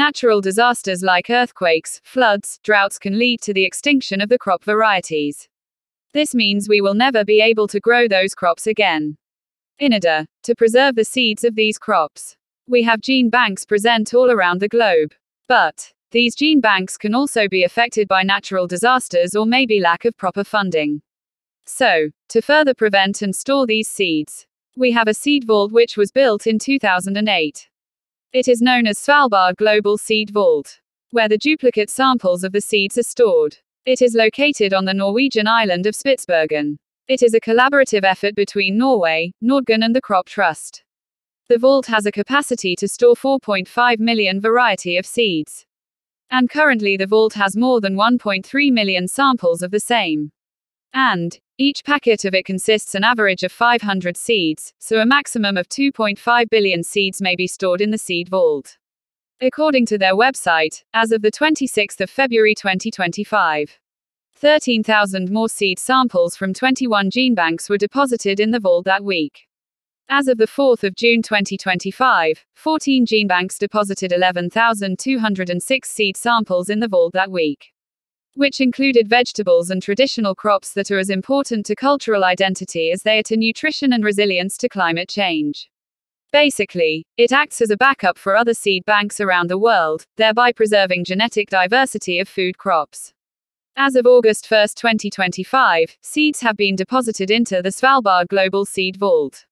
Natural disasters like earthquakes, floods, droughts can lead to the extinction of the crop varieties. This means we will never be able to grow those crops again. In order to preserve the seeds of these crops, we have gene banks present all around the globe. But these gene banks can also be affected by natural disasters or maybe lack of proper funding. So, to further prevent and store these seeds, we have a seed vault which was built in 2008. It is known as Svalbard Global Seed Vault, where the duplicate samples of the seeds are stored. It is located on the Norwegian island of Spitsbergen. It is a collaborative effort between Norway, Nordgen, and the Crop Trust. The vault has a capacity to store 4.5 million variety of seeds. And currently the vault has more than 1.3 million samples of the same. And, each packet of it consists an average of 500 seeds, so a maximum of 2.5 billion seeds may be stored in the seed vault. According to their website, as of the 26th of February 2025, 13,000 more seed samples from 21 gene banks were deposited in the vault that week. As of the 4th of June 2025, 14 gene banks deposited 11,206 seed samples in the vault that week which included vegetables and traditional crops that are as important to cultural identity as they are to nutrition and resilience to climate change. Basically, it acts as a backup for other seed banks around the world, thereby preserving genetic diversity of food crops. As of August 1, 2025, seeds have been deposited into the Svalbard Global Seed Vault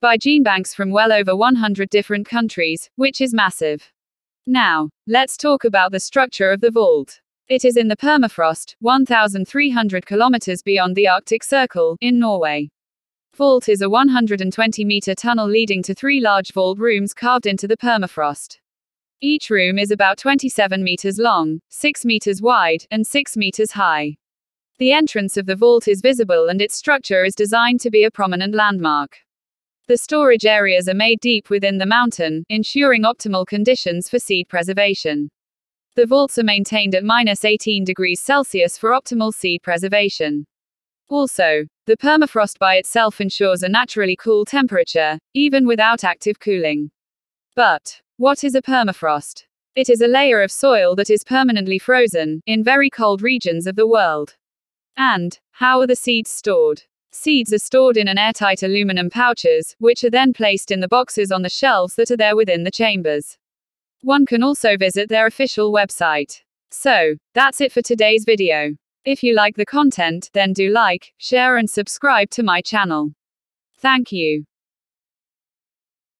by gene banks from well over 100 different countries, which is massive. Now, let's talk about the structure of the vault. It is in the permafrost, 1,300 kilometers beyond the Arctic Circle, in Norway. Vault is a 120 meter tunnel leading to three large vault rooms carved into the permafrost. Each room is about 27 meters long, 6 meters wide, and 6 meters high. The entrance of the vault is visible and its structure is designed to be a prominent landmark. The storage areas are made deep within the mountain, ensuring optimal conditions for seed preservation. The vaults are maintained at minus 18 degrees Celsius for optimal seed preservation. Also, the permafrost by itself ensures a naturally cool temperature, even without active cooling. But, what is a permafrost? It is a layer of soil that is permanently frozen, in very cold regions of the world. And, how are the seeds stored? Seeds are stored in an airtight aluminum pouches, which are then placed in the boxes on the shelves that are there within the chambers. One can also visit their official website. So, that's it for today's video. If you like the content, then do like, share and subscribe to my channel. Thank you.